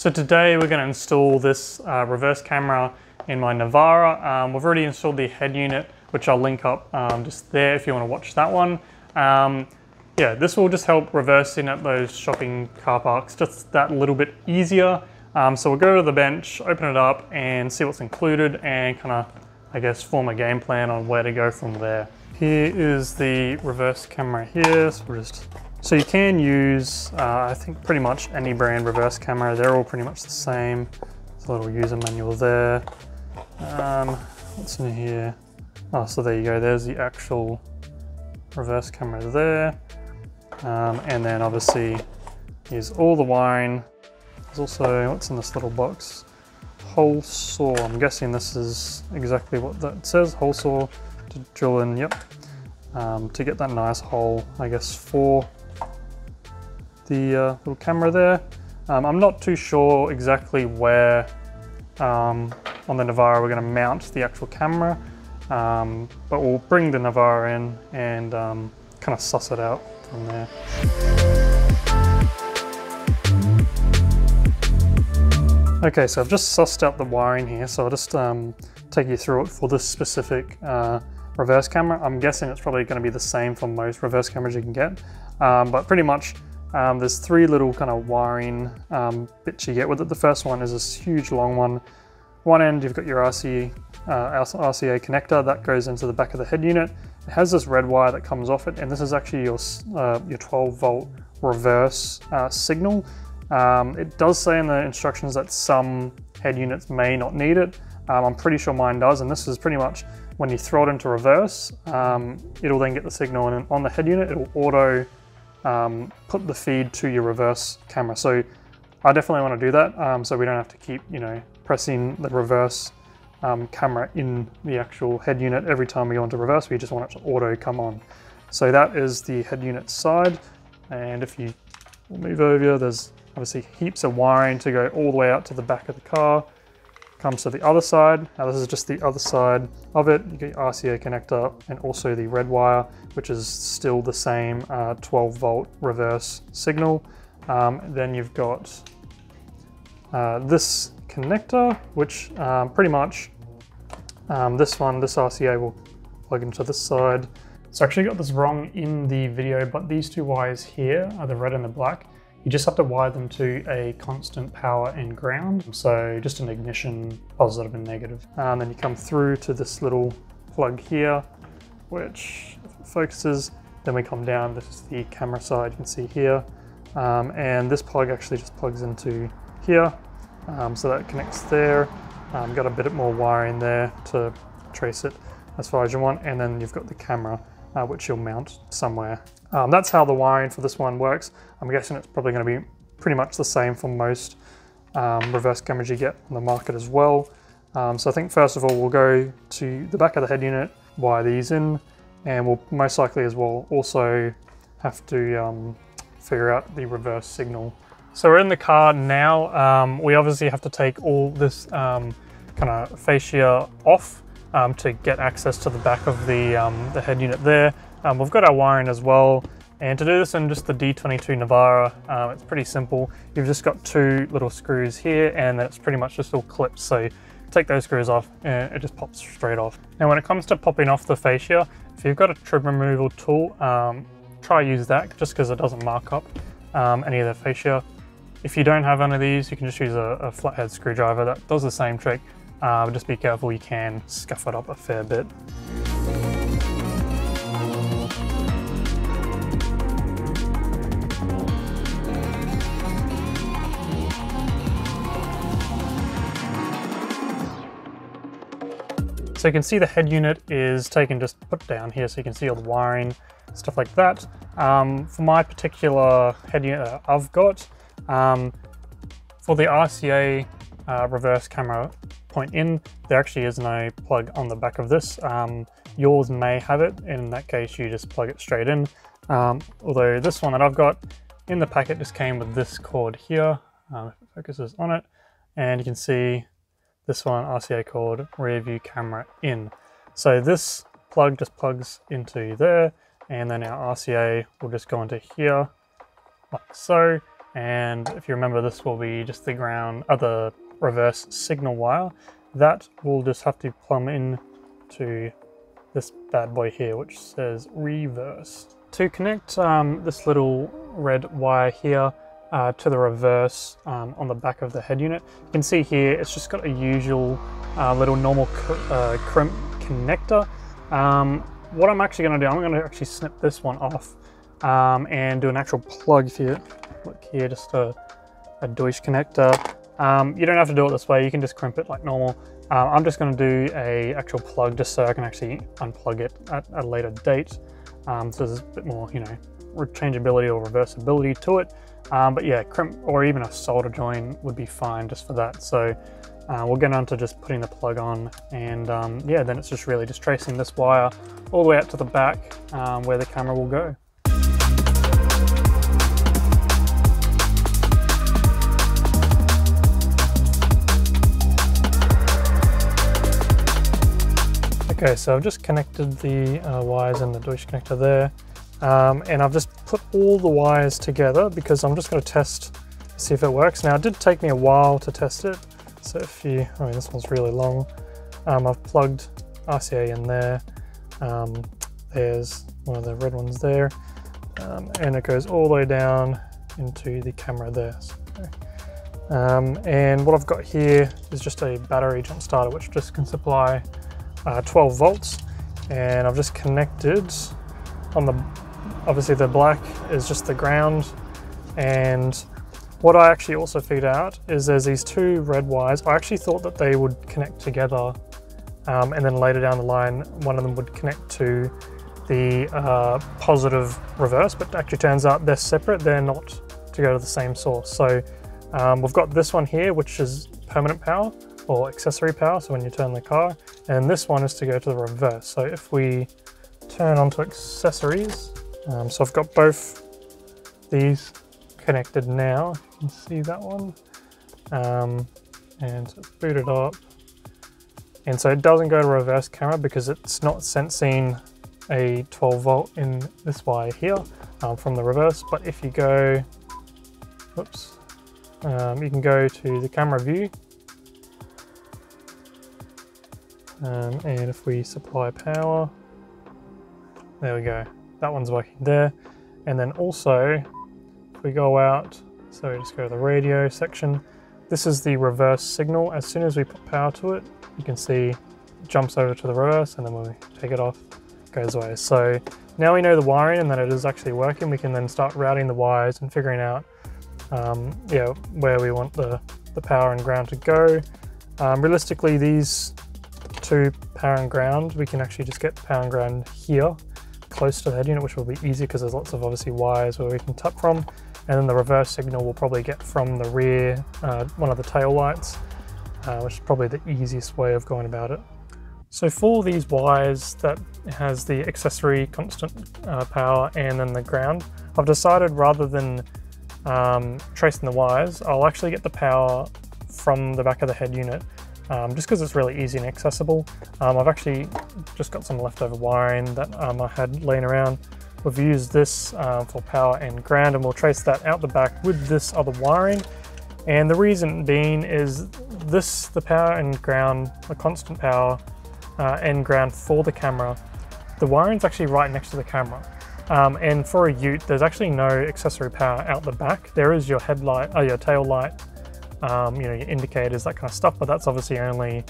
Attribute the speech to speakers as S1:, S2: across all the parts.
S1: So today we're going to install this uh, reverse camera in my Navara. Um, we've already installed the head unit, which I'll link up um, just there if you want to watch that one. Um, yeah, this will just help reversing at those shopping car parks just that little bit easier. Um, so we'll go to the bench, open it up and see what's included and kind of, I guess, form a game plan on where to go from there. Here is the reverse camera here. So, just, so you can use, uh, I think pretty much any brand reverse camera. They're all pretty much the same. There's a little user manual there. Um, what's in here? Oh, so there you go. There's the actual reverse camera there. Um, and then obviously here's all the wine. There's also, what's in this little box? Hole saw. I'm guessing this is exactly what that says. Hole saw to drill in, yep. Um, to get that nice hole, I guess, for the uh, little camera there. Um, I'm not too sure exactly where um, on the Navara we're going to mount the actual camera, um, but we'll bring the Navara in and um, kind of suss it out from there. Okay, so I've just sussed out the wiring here, so I'll just um, take you through it for this specific uh, reverse camera. I'm guessing it's probably going to be the same for most reverse cameras you can get, um, but pretty much um, there's three little kind of wiring um, bits you get with it. The first one is this huge long one. One end you've got your RC, uh, RCA connector that goes into the back of the head unit. It has this red wire that comes off it, and this is actually your, uh, your 12 volt reverse uh, signal. Um, it does say in the instructions that some head units may not need it. Um, I'm pretty sure mine does, and this is pretty much when you throw it into reverse, um, it'll then get the signal, and on the head unit, it'll auto um, put the feed to your reverse camera. So I definitely want to do that, um, so we don't have to keep, you know, pressing the reverse um, camera in the actual head unit every time we go into reverse. We just want it to auto come on. So that is the head unit side. And if you move over, there's obviously heaps of wiring to go all the way out to the back of the car. Comes to the other side. Now this is just the other side of it. You get your RCA connector and also the red wire, which is still the same uh, 12 volt reverse signal. Um, then you've got uh, this connector, which um, pretty much um, this one, this RCA will plug into this side. So I actually got this wrong in the video, but these two wires here are the red and the black. You just have to wire them to a constant power and ground. So just an ignition, positive and negative. And then you come through to this little plug here, which focuses. Then we come down, this is the camera side, you can see here. Um, and this plug actually just plugs into here. Um, so that connects there. Um, got a bit more wiring there to trace it as far as you want. And then you've got the camera, uh, which you'll mount somewhere. Um, that's how the wiring for this one works. I'm guessing it's probably going to be pretty much the same for most um, reverse cameras you get on the market as well. Um, so I think first of all, we'll go to the back of the head unit, wire these in, and we'll most likely as well also have to um, figure out the reverse signal so we're in the car now. Um, we obviously have to take all this um, kind of fascia off um, to get access to the back of the, um, the head unit there. Um, we've got our wiring as well. And to do this in just the D22 Navara, uh, it's pretty simple. You've just got two little screws here and then it's pretty much just all clips. So take those screws off and it just pops straight off. Now when it comes to popping off the fascia, if you've got a trim removal tool, um, try use that just because it doesn't mark up um, any of the fascia. If you don't have one of these, you can just use a, a flathead screwdriver that does the same trick. Uh, just be careful, you can scuff it up a fair bit. So you can see the head unit is taken just put down here so you can see all the wiring, stuff like that. Um, for my particular head unit that I've got, um, for the RCA uh, reverse camera point in, there actually is no plug on the back of this. Um, yours may have it, in that case you just plug it straight in. Um, although this one that I've got in the packet just came with this cord here, um, if it focuses on it, and you can see this one RCA cord rear view camera in. So this plug just plugs into there, and then our RCA will just go into here like so And if you remember, this will be just the ground, other reverse signal wire. That will just have to plumb in to this bad boy here, which says reverse. To connect um, this little red wire here uh, to the reverse um, on the back of the head unit, you can see here it's just got a usual uh, little normal uh, crimp connector. Um, what I'm actually going to do, I'm going to actually snip this one off um, and do an actual plug. You look here, just a, a Deutsch connector. Um, you don't have to do it this way, you can just crimp it like normal. Uh, I'm just going to do a actual plug just so I can actually unplug it at, a later date. Um, so there's a bit more, you know, rechangeability or reversibility to it. Um, but yeah, crimp or even a solder joint would be fine just for that. So uh, we'll get on to just putting the plug on and um, yeah, then it's just really just tracing this wire all the way up to the back um, where the camera will go. Okay, so I've just connected the uh, wires in the Deutsch connector there. Um, and I've just put all the wires together because I'm just going to test, see if it works. Now, it did take me a while to test it. So if you, I mean, this one's really long. Um, I've plugged RCA in there. Um, there's one of the red ones there. Um, and it goes all the way down into the camera there. So, um, and what I've got here is just a battery jump starter, which just can supply uh, 12 volts and I've just connected on the obviously the black is just the ground and what I actually also figured out is there's these two red wires. I actually thought that they would connect together um, and then later down the line one of them would connect to the uh, positive reverse but actually turns out they're separate. They're not to go to the same source. So um, we've got this one here which is permanent power or accessory power, so when you turn the car, and this one is to go to the reverse. So if we turn onto accessories, um, so I've got both these connected now, you can see that one, um, and so it's booted up. And so it doesn't go to reverse camera because it's not sensing a 12 volt in this wire here um, from the reverse. But if you go, whoops, um, you can go to the camera view Um, and if we supply power, there we go. That one's working there. And then also, if we go out, so we just go to the radio section, this is the reverse signal. As soon as we put power to it, you can see it jumps over to the reverse and then when we take it off, it goes away. So now we know the wiring and that it is actually working, we can then start routing the wires and figuring out um, yeah, where we want the, the power and ground to go. Um, realistically, these to power and ground, we can actually just get power and ground here, close to the head unit, which will be easy because there's lots of obviously wires where we can tap from. And then the reverse signal we'll probably get from the rear, uh, one of the tail lights, uh, which is probably the easiest way of going about it. So for these wires that has the accessory constant uh, power and then the ground, I've decided rather than um, tracing the wires, I'll actually get the power from the back of the head unit um, just because it's really easy and accessible. Um, I've actually just got some leftover wiring that um, I had laying around. We've used this um, for power and ground and we'll trace that out the back with this other wiring. And the reason being is this, the power and ground, the constant power uh, and ground for the camera, the wiring's actually right next to the camera. Um, and for a ute, there's actually no accessory power out the back. There is your headlight, oh, your tail light um, you know, your indicators, that kind of stuff, but that's obviously only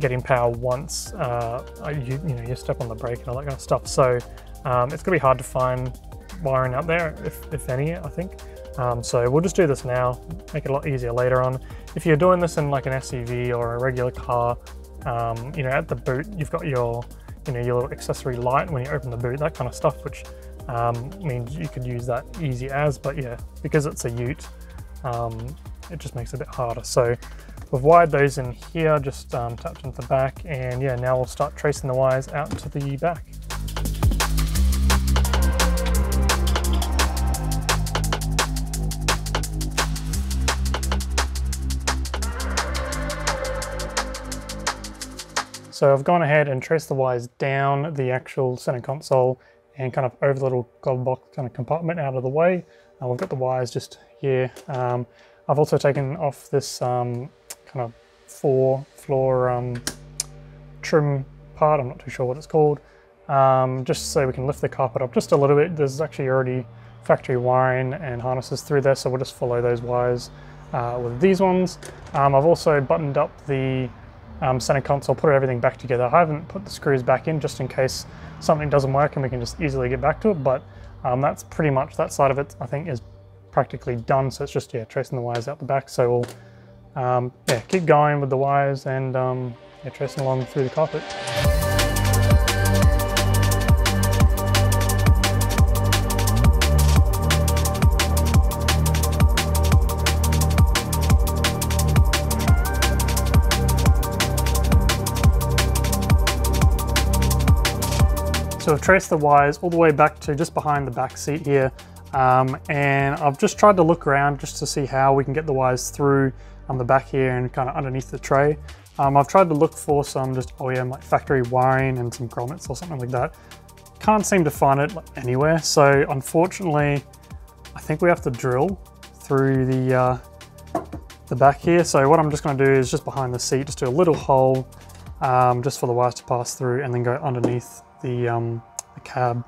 S1: getting power once uh, you, you know, you step on the brake and all that kind of stuff. So um, it's gonna be hard to find wiring out there, if, if any, I think. Um, so we'll just do this now, make it a lot easier later on. If you're doing this in like an SUV or a regular car, um, you know, at the boot, you've got your, you know, your little accessory light when you open the boot, that kind of stuff, which um, means you could use that easy as, but yeah, because it's a ute, um, it just makes it a bit harder. So we've wired those in here, just um, tapped into the back, and yeah, now we'll start tracing the wires out to the back. So I've gone ahead and traced the wires down the actual center console and kind of over the little glove box kind of compartment out of the way Uh, we've got the wires just here. Um, I've also taken off this um, kind of four floor um, trim part. I'm not too sure what it's called. Um, just so we can lift the carpet up just a little bit. There's actually already factory wiring and harnesses through there, so we'll just follow those wires uh, with these ones. Um, I've also buttoned up the um, center console, put everything back together. I haven't put the screws back in just in case something doesn't work and we can just easily get back to it, but um, that's pretty much that side of it I think is practically done. So it's just, yeah, tracing the wires out the back. So we'll, um, yeah, keep going with the wires and um, yeah, tracing along through the carpet. So I've traced the wires all the way back to just behind the back seat here. Um, and I've just tried to look around just to see how we can get the wires through on the back here and kind of underneath the tray. Um, I've tried to look for some just OEM like factory wiring and some grommets or something like that. Can't seem to find it anywhere. So unfortunately, I think we have to drill through the, uh, the back here. So what I'm just gonna do is just behind the seat, just do a little hole um, just for the wires to pass through and then go underneath the, um, the cab.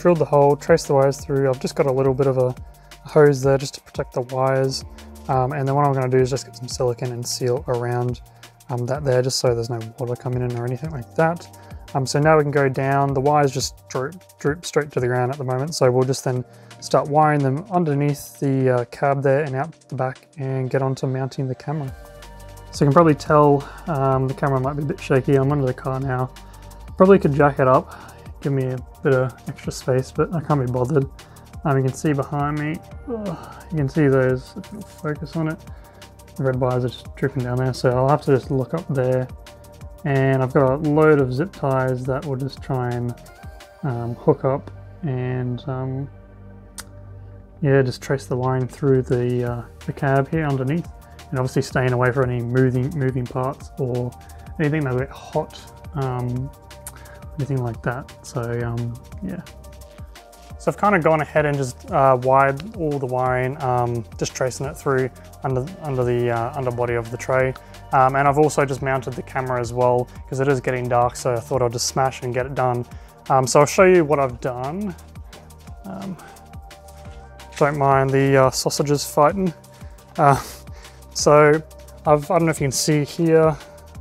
S1: Drilled the hole, traced the wires through. I've just got a little bit of a hose there just to protect the wires. Um, and then what I'm going to do is just get some silicone and seal around um, that there just so there's no water coming in or anything like that. Um, so now we can go down, the wires just droop, droop straight to the ground at the moment, so we'll just then start wiring them underneath the uh, cab there and out the back and get onto mounting the camera. So you can probably tell um, the camera might be a bit shaky, I'm under the car now. Probably could jack it up, give me a bit of extra space, but I can't be bothered. Um, you can see behind me, oh, you can see those, focus on it, the red wires are just dripping down there, so I'll have to just look up there. And I've got a load of zip ties that will just try and um, hook up and um, yeah, just trace the line through the, uh, the cab here underneath. And obviously staying away from any moving moving parts or anything that'll get hot, um, anything like that. So um, yeah. So I've kind of gone ahead and just uh, wired all the wiring, um, just tracing it through under, under the uh, underbody of the tray. Um, and I've also just mounted the camera as well because it is getting dark, so I thought I'd just smash and get it done. Um, so I'll show you what I've done. Um, don't mind the uh, sausages fighting. Uh, so I've, I don't know if you can see here,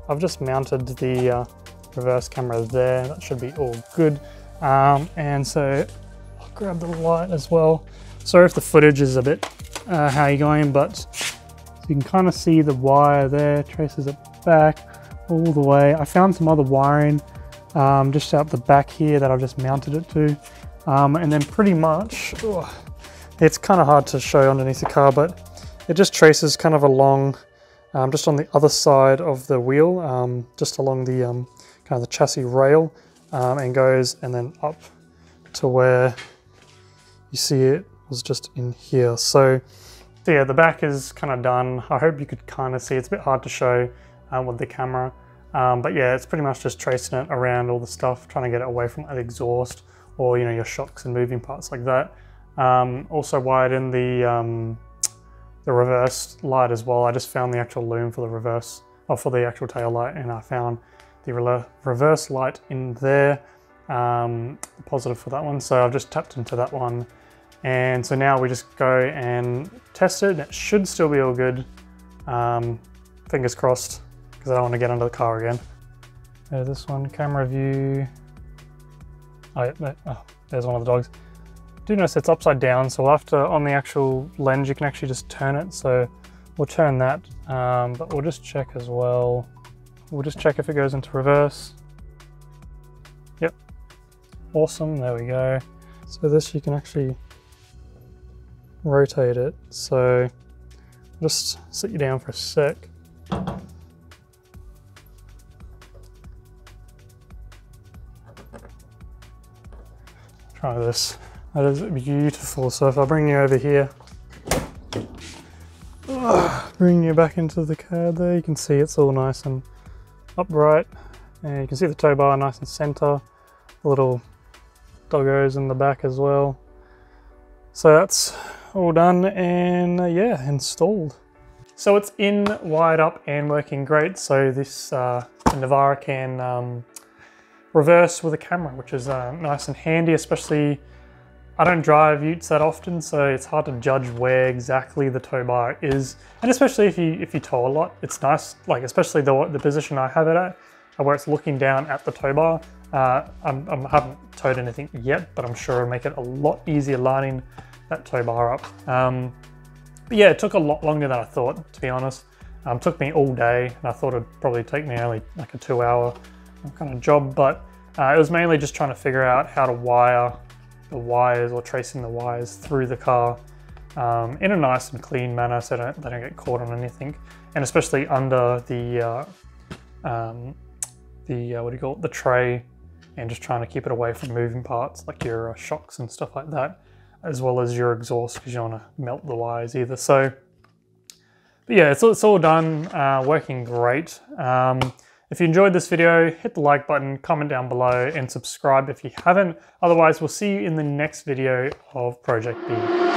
S1: I've just mounted the uh, reverse camera there. That should be all good. Um, and so I'll grab the light as well. Sorry if the footage is a bit uh, how you going, but you can kind of see the wire there, traces it back all the way. I found some other wiring um, just out the back here that I've just mounted it to. Um, and then pretty much, oh, it's kind of hard to show underneath the car, but it just traces kind of along, um, just on the other side of the wheel, um, just along the um, kind of the chassis rail, um, and goes and then up to where you see it was just in here. So, yeah, the back is kind of done. I hope you could kind of see. It's a bit hard to show um, with the camera. Um, but yeah, it's pretty much just tracing it around all the stuff, trying to get it away from the exhaust or you know your shocks and moving parts like that. Um, also wired in the um, the reverse light as well. I just found the actual loom for the reverse or for the actual tail light, and I found the reverse light in there, um, positive for that one. So I've just tapped into that one and so now we just go and test it. And it should still be all good. Um, fingers crossed, because I don't want to get under the car again. There's this one, camera view. Oh, yeah, oh, there's one of the dogs. Do notice it's upside down, so we'll have to, on the actual lens, you can actually just turn it. So we'll turn that, um, but we'll just check as well. We'll just check if it goes into reverse. Yep, awesome, there we go. So this you can actually rotate it. So just sit you down for a sec. Try this. That is beautiful. So if I bring you over here, bring you back into the cab there, you can see it's all nice and upright. And you can see the tow bar nice and center. Little doggos in the back as well. So that's all done and uh, yeah, installed. So it's in, wired up and working great. So this uh, Navara can um, reverse with a camera, which is uh, nice and handy, especially I don't drive utes that often, so it's hard to judge where exactly the tow bar is. And especially if you if you tow a lot, it's nice, like especially the, the position I have it at, where it's looking down at the tow bar. Uh, I'm, I'm, haven't towed anything yet, but I'm sure it'll make it a lot easier lining that tow bar up. Um, but yeah, it took a lot longer than I thought, to be honest. Um, took me all day, and I thought it'd probably take me only like a two hour kind of job, but uh, it was mainly just trying to figure out how to wire the wires or tracing the wires through the car um, in a nice and clean manner so don't, they don't get caught on anything. And especially under the, uh, um, the uh, what do you call it, the tray and just trying to keep it away from moving parts like your uh, shocks and stuff like that, as well as your exhaust because you don't want to melt the wires either. So, but yeah, it's, it's all done, uh, working great. Um, if you enjoyed this video, hit the like button, comment down below, and subscribe if you haven't. Otherwise, we'll see you in the next video of Project B.